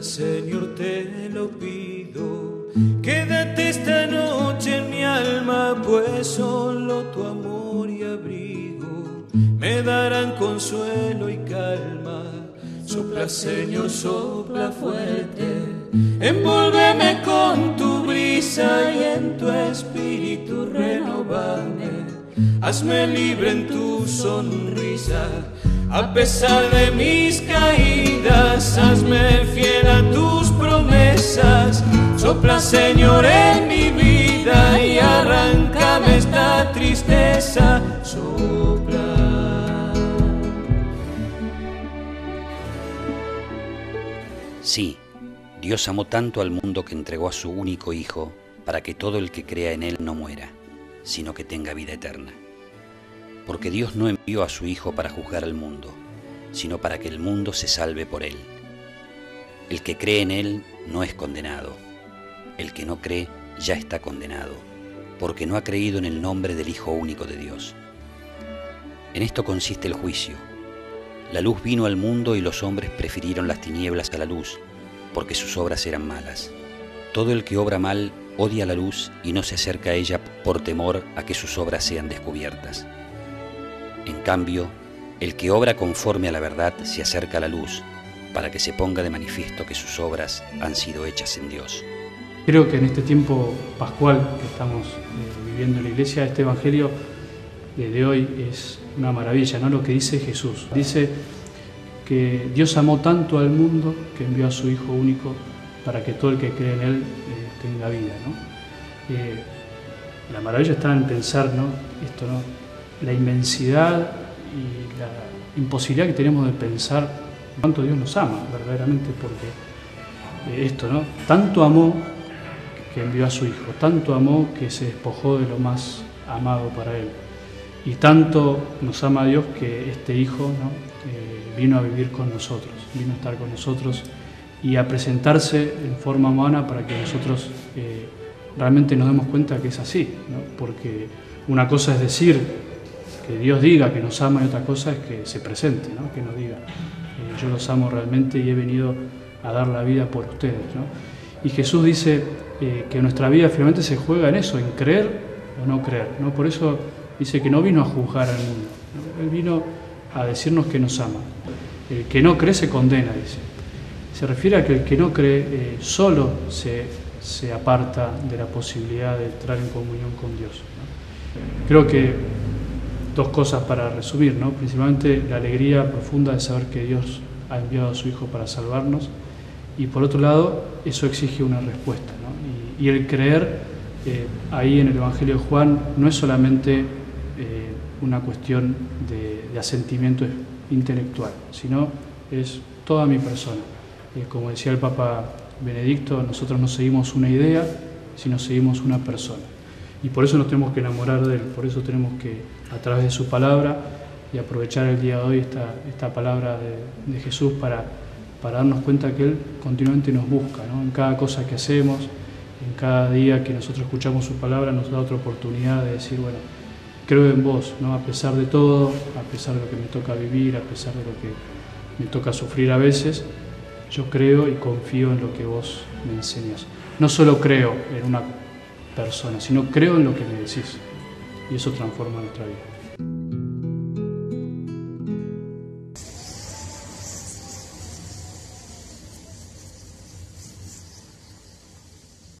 Señor, te lo pido. Quédate esta noche en mi alma, pues solo tu amor y abrigo me darán consuelo y calma. Sopla, Señor, sopla fuerte. Envuélveme con tu brisa y en tu espíritu renovame. Hazme libre en tu sonrisa a pesar de mis caídas, Señor, en mi vida y arráncame esta tristeza. Sopla. Sí, Dios amó tanto al mundo que entregó a su único Hijo para que todo el que crea en Él no muera, sino que tenga vida eterna porque Dios no envió a su Hijo para juzgar al mundo, sino para que el mundo se salve por él. El que cree en él no es condenado, el que no cree ya está condenado, porque no ha creído en el nombre del Hijo único de Dios. En esto consiste el juicio. La luz vino al mundo y los hombres prefirieron las tinieblas a la luz, porque sus obras eran malas. Todo el que obra mal odia la luz y no se acerca a ella por temor a que sus obras sean descubiertas. En cambio, el que obra conforme a la verdad se acerca a la luz, para que se ponga de manifiesto que sus obras han sido hechas en Dios. Creo que en este tiempo pascual que estamos eh, viviendo en la iglesia, este Evangelio eh, de hoy es una maravilla, ¿no? Lo que dice Jesús. Dice que Dios amó tanto al mundo que envió a su Hijo único para que todo el que cree en Él eh, tenga vida, la maravilla está en pensar, ¿no? Esto, ¿no? la inmensidad y la imposibilidad que tenemos de pensar cuánto Dios nos ama verdaderamente, porque eh, esto, ¿no? Tanto amó que envió a su Hijo, tanto amó que se despojó de lo más amado para Él. Y tanto nos ama Dios que este Hijo eh, vino a vivir con nosotros, vino a estar con nosotros y a presentarse en forma humana para que nosotros eh, realmente nos demos cuenta que es así, porque una cosa es decir que Dios diga que nos ama y otra cosa es que se presente, ¿no? que nos diga, eh, yo los amo realmente y he venido a dar la vida por ustedes. Y Jesús dice eh, que nuestra vida finalmente se juega en eso, en creer o no creer. ¿no? Por eso dice que no vino a juzgar al mundo, Él vino a decirnos que nos ama. El que no cree se condena, dice. Se refiere a que el que no cree eh, solo se, se, aparta de la posibilidad de entrar en comunión con Dios. Creo que dos cosas para resumir, ¿no? principalmente la alegría profunda de saber que Dios ha enviado a su Hijo para salvarnos y por otro lado eso exige una respuesta. Y, el creer eh, ahí en el Evangelio de Juan no es solamente eh, una cuestión de, de, asentimiento intelectual, sino es toda mi persona. Eh, como decía el Papa Benedicto, nosotros no seguimos una idea, sino seguimos una persona. Y por eso nos tenemos que enamorar de Él, por eso tenemos que, a través de su palabra, y aprovechar el día de hoy esta, esta palabra de, Jesús para, para darnos cuenta que Él continuamente nos busca, ¿no? en cada cosa que hacemos, en cada día que nosotros escuchamos su palabra, nos da otra oportunidad de decir, bueno, creo en vos, ¿no? a pesar de todo, a pesar de lo que me toca vivir, a pesar de lo que me toca sufrir a veces, yo creo y confío en lo que vos me enseñas. No solo creo en una persona, sino creo en lo que me decís. Y eso transforma nuestra vida.